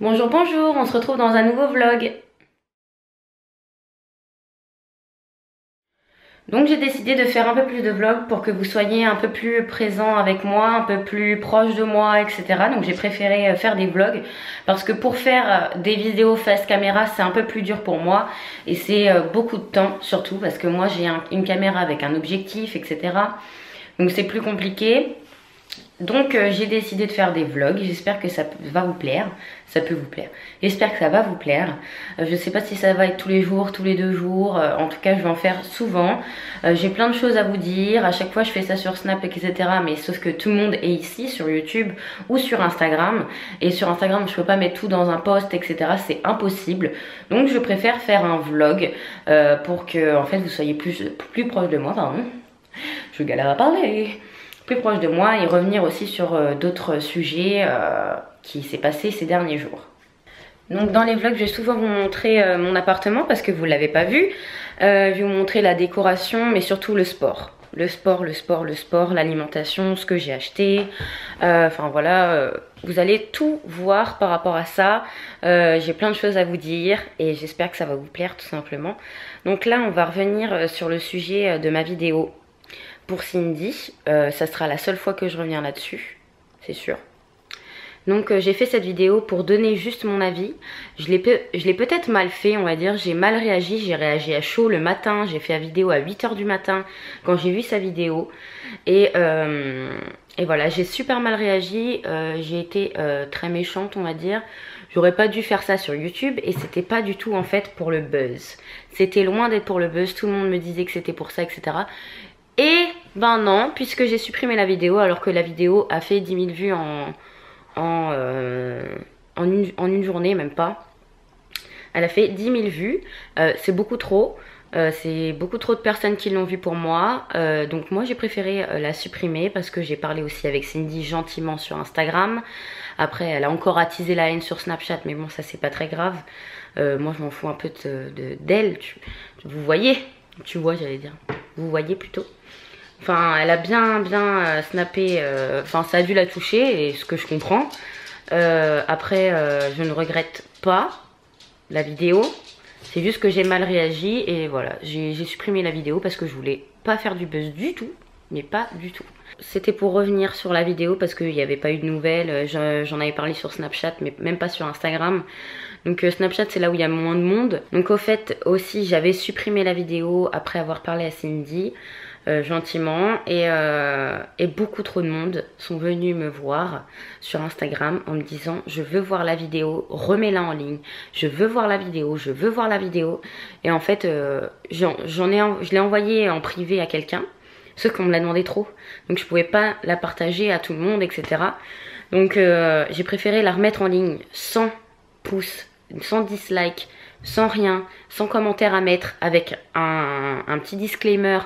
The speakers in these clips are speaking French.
Bonjour, bonjour, on se retrouve dans un nouveau vlog. Donc j'ai décidé de faire un peu plus de vlogs pour que vous soyez un peu plus présent avec moi, un peu plus proche de moi, etc. Donc j'ai préféré euh, faire des vlogs parce que pour faire euh, des vidéos face caméra c'est un peu plus dur pour moi et c'est euh, beaucoup de temps surtout parce que moi j'ai une caméra avec un objectif, etc. Donc c'est plus compliqué. Donc euh, j'ai décidé de faire des vlogs, j'espère que ça va vous plaire, ça peut vous plaire, j'espère que ça va vous plaire, euh, je sais pas si ça va être tous les jours, tous les deux jours, euh, en tout cas je vais en faire souvent, j'ai plein de choses à vous dire, à chaque fois je fais ça sur Snap etc mais sauf que tout le monde est ici sur YouTube ou sur Instagram. Et sur Instagram je peux pas mettre tout dans un post etc c'est impossible. Donc je préfère faire un vlog pour que en fait vous soyez plus, plus proche de moi, pardon, je galère à parler plus proche de moi et revenir aussi sur euh, d'autres sujets euh, qui s'est passé ces derniers jours. Donc dans les vlogs, je vais souvent vous montrer euh, mon appartement parce que vous ne l'avez pas vu. je vais vous montrer la décoration, mais surtout le sport. Le sport, le sport, le sport, l'alimentation, ce que j'ai acheté. Enfin voilà, vous allez tout voir par rapport à ça. j'ai plein de choses à vous dire et j'espère que ça va vous plaire tout simplement. Donc là, on va revenir sur le sujet de ma vidéo pour Cindy. Euh, ça sera la seule fois que je reviens là-dessus, c'est sûr. Donc euh, j'ai fait cette vidéo pour donner juste mon avis. Je l'ai peut-être mal fait, on va dire. J'ai mal réagi, j'ai réagi à chaud le matin. J'ai fait la vidéo à 8h du matin quand j'ai vu sa vidéo. Et, euh, et voilà, j'ai super mal réagi. j'ai été très méchante, on va dire. J'aurais pas dû faire ça sur YouTube et c'était pas du tout en fait pour le buzz. C'était loin d'être pour le buzz, tout le monde me disait que c'était pour ça, etc. Et ben non, puisque j'ai supprimé la vidéo alors que la vidéo a fait 10 000 vues en, en, euh, en, une, journée, même pas. Elle a fait 10 000 vues, euh, c'est beaucoup trop. Euh, c'est beaucoup trop de personnes qui l'ont vue pour moi. donc moi j'ai préféré la supprimer parce que j'ai parlé aussi avec Cindy gentiment sur Instagram. Après elle a encore attisé la haine sur Snapchat mais bon ça c'est pas très grave. moi je m'en fous un peu d'elle. De, vous voyez Tu vois j'allais dire. Vous voyez plutôt Enfin, elle a bien, bien euh, snappé. Euh, enfin, ça a dû la toucher, et ce que je comprends. Euh, après, je ne regrette pas la vidéo. C'est juste que j'ai mal réagi et voilà, j'ai supprimé la vidéo parce que je voulais pas faire du buzz du tout, mais pas du tout. C'était pour revenir sur la vidéo parce qu'il n'y avait pas eu de nouvelles, j'en avais parlé sur Snapchat mais même pas sur Instagram. Donc Snapchat c'est là où il y a moins de monde. Donc au fait aussi j'avais supprimé la vidéo après avoir parlé à Cindy. Euh, gentiment. Euh, et, beaucoup trop de monde sont venus me voir sur Instagram en me disant je veux voir la vidéo, remets-la en ligne, je veux voir la vidéo, je veux voir la vidéo et en fait euh, j'en ai, je l'ai envoyé en privé à quelqu'un sauf qu'on me l'a demandé trop. Donc je pouvais pas la partager à tout le monde etc donc j'ai préféré la remettre en ligne sans pouces, sans dislike, sans rien, sans commentaire à mettre, avec un, petit disclaimer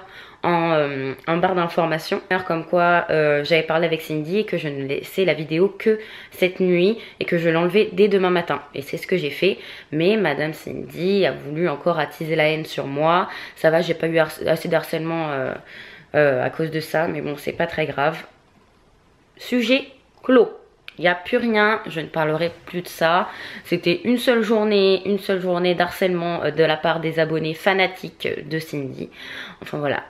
euh, en, barre d'informations. Comme quoi euh, j'avais parlé avec Cindy et que je ne laissais la vidéo que cette nuit et que je l'enlevais dès demain matin. Et c'est ce que j'ai fait. Mais Madame Cindy a voulu encore attiser la haine sur moi. Ça va, j'ai pas eu assez d'harcèlement euh, à cause de ça. Mais bon, c'est pas très grave. Sujet clos. Il n'y a plus rien, je ne parlerai plus de ça. C'était une seule journée, une seule journée d'harcèlement de la part des abonnés fanatiques de Cindy. Enfin voilà,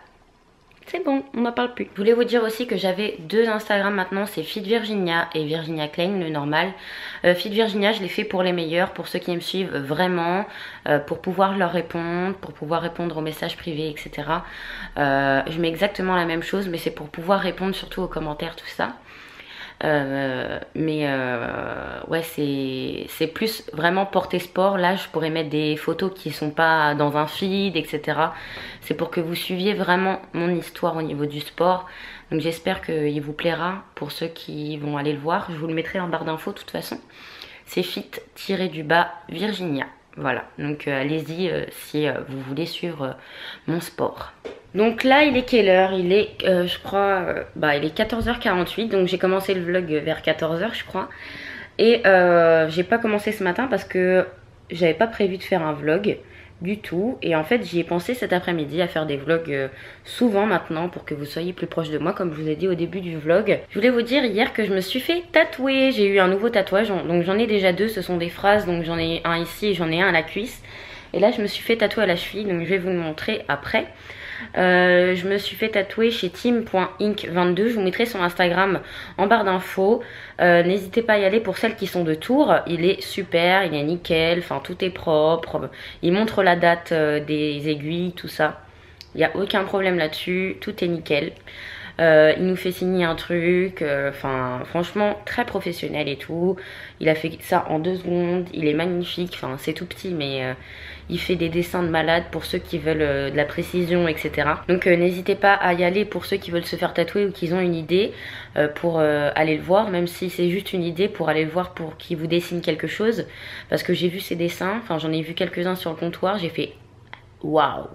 c'est bon, on n'en parle plus. Je voulais vous dire aussi que j'avais deux Instagram maintenant, c'est Fit Virginia et Virginia Klein, le normal. Euh, Fit Virginia, je l'ai fait pour les meilleurs, pour ceux qui me suivent vraiment, euh, pour pouvoir leur répondre, pour pouvoir répondre aux messages privés, etc. Euh, je mets exactement la même chose, mais c'est pour pouvoir répondre surtout aux commentaires, tout ça. Euh, mais euh, ouais, c'est plus vraiment porter sport. Là, je pourrais mettre des photos qui sont pas dans un feed, etc. C'est pour que vous suiviez vraiment mon histoire au niveau du sport. Donc j'espère qu'il vous plaira pour ceux qui vont aller le voir. Je vous le mettrai en barre d'infos de toute façon. C'est fit-du-bas Virginia. Voilà, donc euh, allez-y si vous voulez suivre mon sport. Donc là, il est quelle heure? Il est, euh, je crois, euh, bah, il est 14h48. Donc j'ai commencé le vlog vers 14h, je crois. Et euh, j'ai pas commencé ce matin parce que j'avais pas prévu de faire un vlog. Du tout. Et en fait, j'y ai pensé cet après-midi à faire des vlogs euh, souvent maintenant pour que vous soyez plus proche de moi, comme je vous ai dit au début du vlog. Je voulais vous dire hier que je me suis fait tatouer. J'ai eu un nouveau tatouage, donc j'en ai déjà deux. Ce sont des phrases, donc j'en ai un ici et j'en ai un à la cuisse. Et là, je me suis fait tatouer à la cheville, donc je vais vous le montrer après. Euh, je me suis fait tatouer chez team.inc22. Je vous mettrai son Instagram en barre d'infos. Euh, n'hésitez pas à y aller pour celles qui sont de Tours. Il est super, il est nickel, enfin tout est propre. Il montre la date euh, des aiguilles, tout ça. Il n'y a aucun problème là-dessus, tout est nickel. Il nous fait signer un truc, enfin franchement très professionnel et tout. Il a fait ça en deux secondes, il est magnifique, enfin c'est tout petit mais il fait des dessins de malade pour ceux qui veulent euh, de la précision, etc. Donc euh, n'hésitez pas à y aller pour ceux qui veulent se faire tatouer ou qui ont une idée euh, pour aller le voir, même si c'est juste une idée pour aller le voir pour qu'il vous dessine quelque chose. Parce que j'ai vu ses dessins, enfin j'en ai vu quelques-uns sur le comptoir, j'ai fait waouh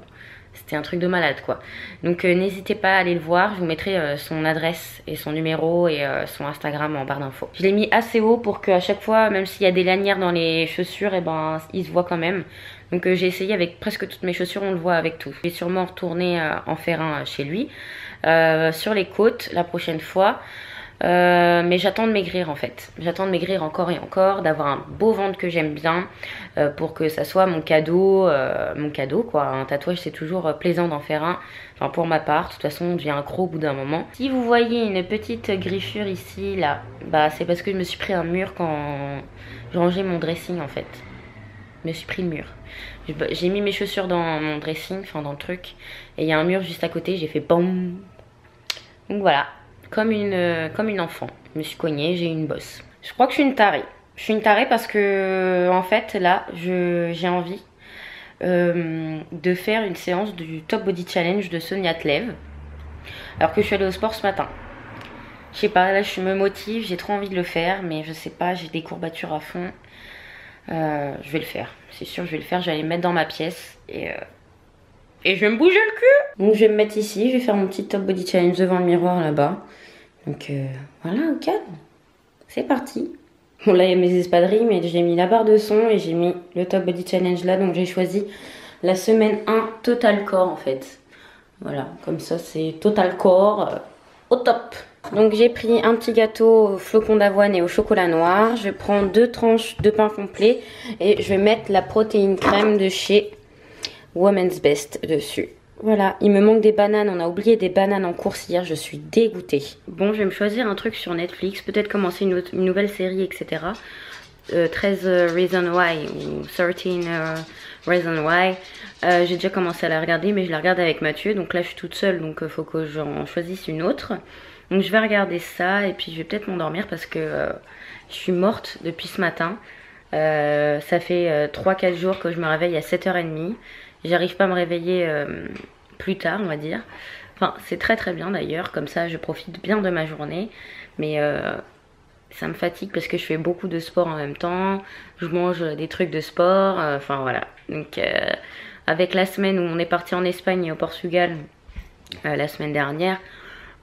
c'était un truc de malade quoi. Donc n'hésitez pas à aller le voir, je vous mettrai son adresse et son numéro et son Instagram en barre d'infos. Je l'ai mis assez haut pour qu'à chaque fois, même s'il y a des lanières dans les chaussures, et eh ben il se voit quand même. Donc euh, j'ai essayé avec presque toutes mes chaussures, on le voit avec tout. Je vais sûrement retourner euh, en faire un euh, chez lui. sur les côtes la prochaine fois. Mais j'attends de maigrir en fait. J'attends de maigrir encore et encore, d'avoir un beau ventre que j'aime bien pour que ça soit mon cadeau, mon cadeau quoi. Un tatouage c'est toujours plaisant d'en faire un. Enfin pour ma part, de toute façon on devient accro au bout d'un moment. Si vous voyez une petite griffure ici, là, bah c'est parce que je me suis pris un mur quand je rangeais mon dressing en fait. Je me suis pris le mur. J'ai mis mes chaussures dans mon dressing, enfin dans le truc. Et il y a un mur juste à côté, j'ai fait BOM Donc voilà, comme une, comme une enfant. Je me suis cognée, j'ai une bosse. Je crois que je suis une tarée. Je suis une tarée parce que, en fait, là, j'ai envie euh, de faire une séance du Top Body Challenge de Sonia Tlev. Alors que je suis allée au sport ce matin. Je sais pas, là je me motive, j'ai trop envie de le faire, mais je sais pas, j'ai des courbatures à fond. Euh, je vais le faire, c'est sûr, je vais le faire. Je vais aller me mettre dans ma pièce et, euh, et je vais me bouger le cul. Donc je vais me mettre ici, je vais faire mon petit top body challenge devant le miroir là-bas. Donc euh, voilà, au calme. C'est parti. Bon là il y a mes espadrilles, mais j'ai mis la barre de son et j'ai mis le top body challenge là. Donc j'ai choisi la semaine 1 total corps en fait. Voilà, comme ça c'est total corps au top. Donc j'ai pris un petit gâteau au flocon d'avoine et au chocolat noir. Je prends deux tranches de pain complet et je vais mettre la protéine crème de chez Woman's Best dessus. Voilà, il me manque des bananes, on a oublié des bananes en course hier, je suis dégoûtée. Bon, je vais me choisir un truc sur Netflix, peut-être commencer une, nouvelle série, etc. 13 euh, Reasons Why ou 13 euh, Reasons Why. Euh, j'ai déjà commencé à la regarder, mais je la regarde avec Mathieu, donc là je suis toute seule, donc il faut que j'en choisisse une autre. Donc je vais regarder ça et puis je vais peut-être m'endormir parce que euh, je suis morte depuis ce matin. Euh, ça fait 3-4 euh, jours que je me réveille à 7h30. J'arrive pas à me réveiller plus tard, on va dire. Enfin, c'est très très bien d'ailleurs, comme ça je profite bien de ma journée. Mais ça me fatigue parce que je fais beaucoup de sport en même temps. Je mange des trucs de sport. Enfin voilà. Donc avec la semaine où on est parti en Espagne et au Portugal la semaine dernière,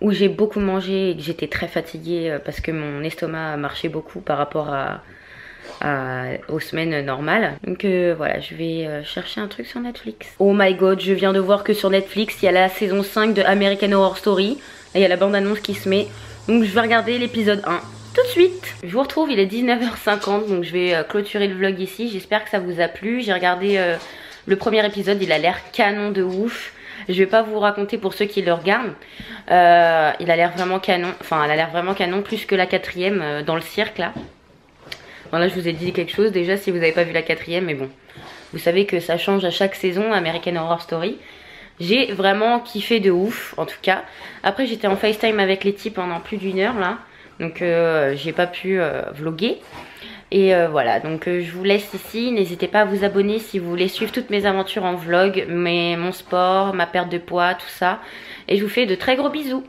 où j'ai beaucoup mangé et que j'étais très fatiguée euh, parce que mon estomac marchait beaucoup par rapport à, aux semaines normales. Donc euh, voilà, je vais euh, chercher un truc sur Netflix. Oh my god, je viens de voir que sur Netflix, il y a la saison 5 de American Horror Story. il y a la bande-annonce qui se met. Donc je vais regarder l'épisode 1 tout de suite. Je vous retrouve, il est 19h50, donc je vais clôturer le vlog ici. J'espère que ça vous a plu. J'ai regardé le premier épisode, il a l'air canon de ouf. Je vais pas vous raconter pour ceux qui le regardent. Euh, il a l'air vraiment canon. Enfin, elle a l'air vraiment canon plus que la quatrième euh, dans le cirque là. Là je vous ai dit quelque chose déjà si vous n'avez pas vu la quatrième mais bon. Vous savez que ça change à chaque saison American Horror Story. J'ai vraiment kiffé de ouf en tout cas. Après j'étais en FaceTime avec les types pendant plus d'une heure là. Donc euh, j'ai pas pu vlogger. Et euh, voilà, donc euh, je vous laisse ici. N'hésitez pas à vous abonner si vous voulez suivre toutes mes aventures en vlog, mes, mon sport, ma perte de poids, tout ça. Et je vous fais de très gros bisous.